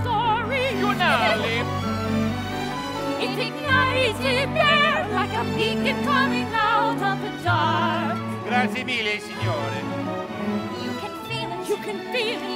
story unali. It ignites the bear like a beacon coming out of the dark. Grazie mille, signore. You can feel it. You can feel it.